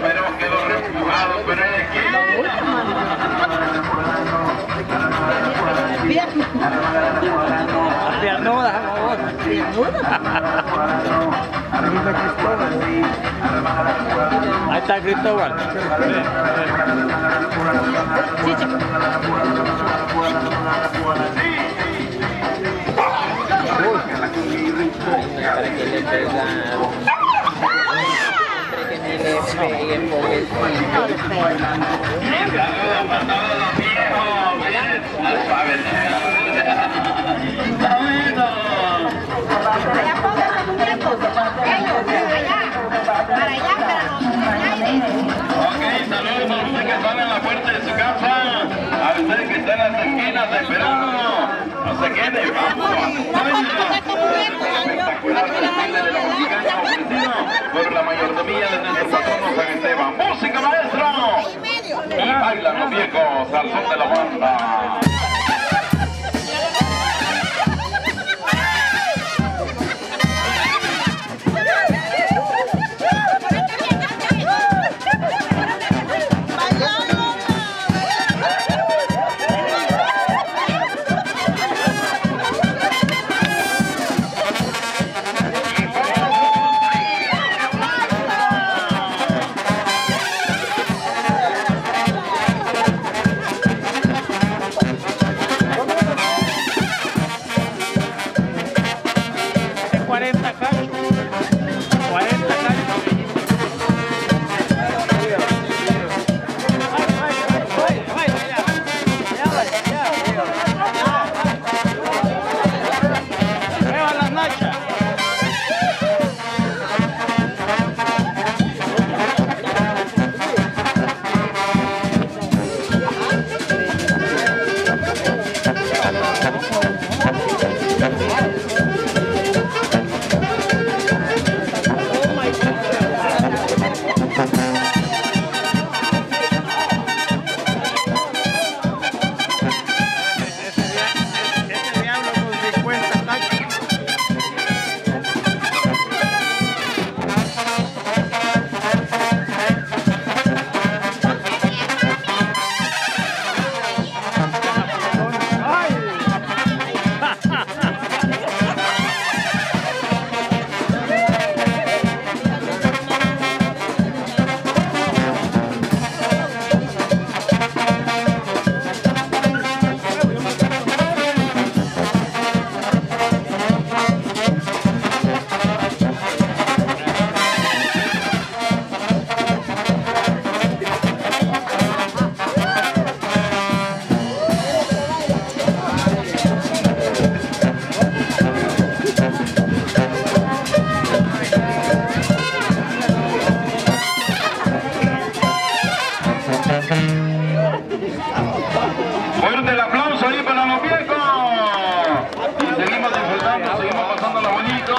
Pero quedó refugado, pero I так it Чичик. Para que que sale a la puerta de su casa, a usted que está en las esquinas esperando. No se quede, vamos. Espectacular desfile de la música ofrecido por la mayordomía de nuestro patrono San Esteban. ¡Música, maestro! Y bailan los viejos al son de la banda. Ese Fuerte el aplauso ahí para los viejos. Y seguimos disfrutando, seguimos pasándola bonito.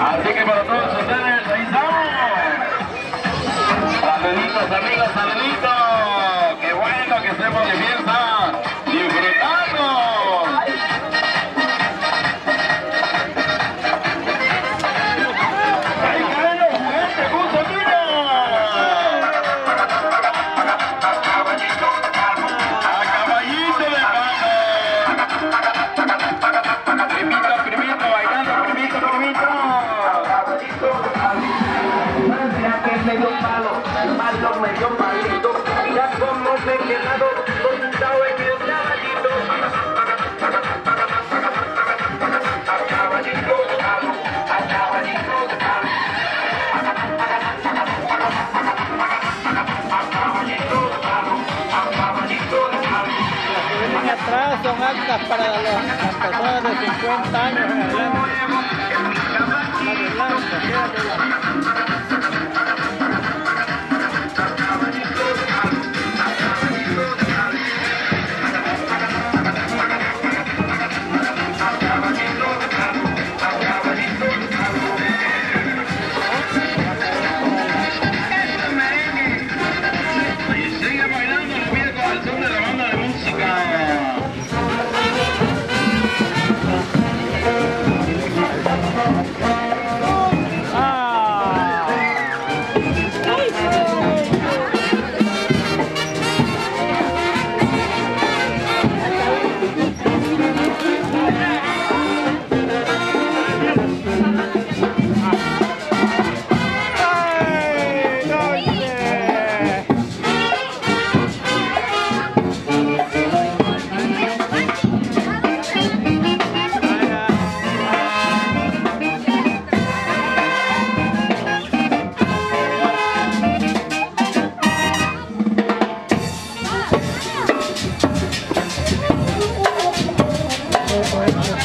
Así que para todos ustedes, ahí estamos. Saluditos amigos. Dio palito, mira cómo me he quedado montado en el caballito. A caballito de palo, a caballito de palo. A caballito de palo, a caballito de palo. Las que vienen atrás son actas para las personas de 50 años en adelante.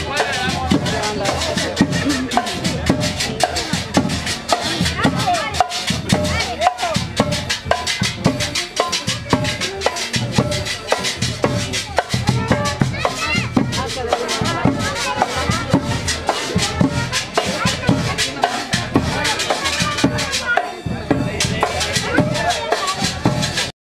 puede, vamos a levantar.